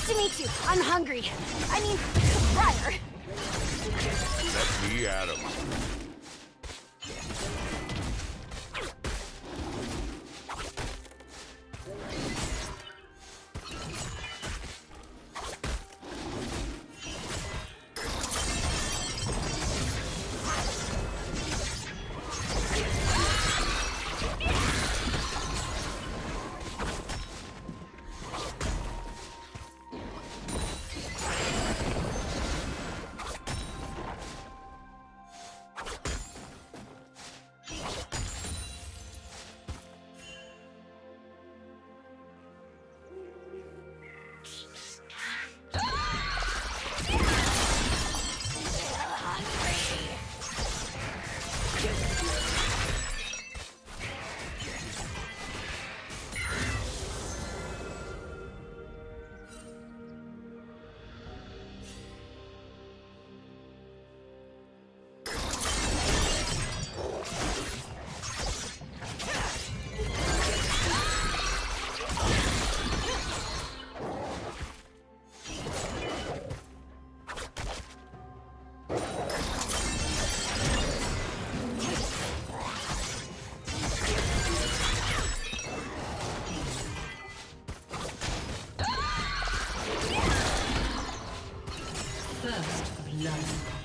Nice to meet you. I'm hungry. I mean, Briar. Let me at 'em. First blood.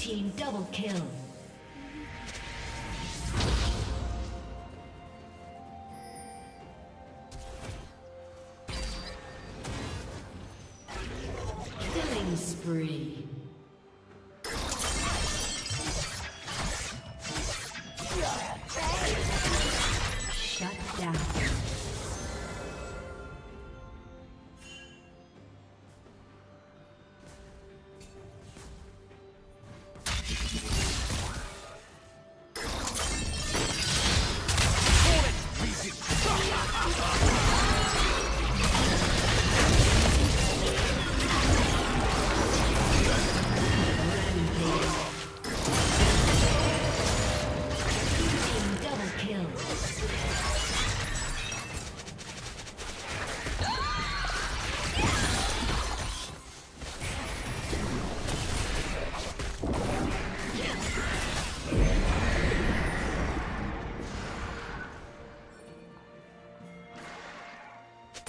Team double kill.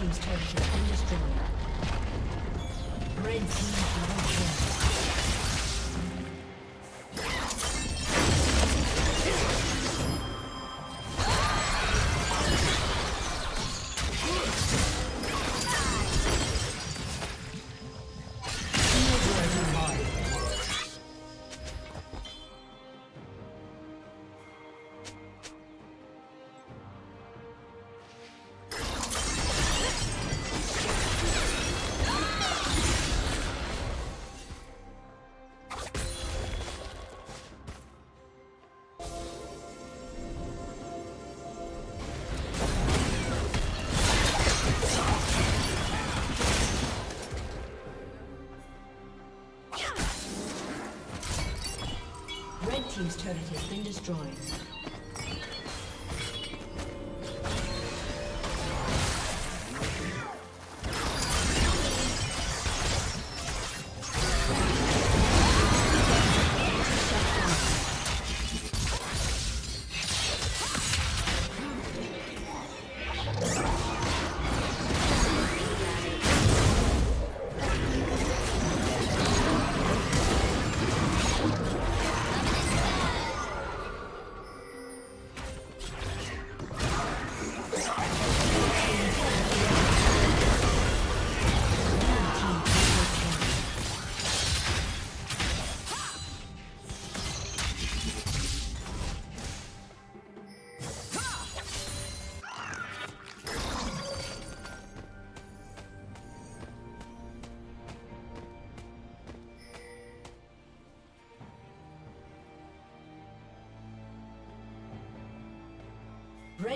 team's turret has been destroyed. Red team's double kill. Been destroyed.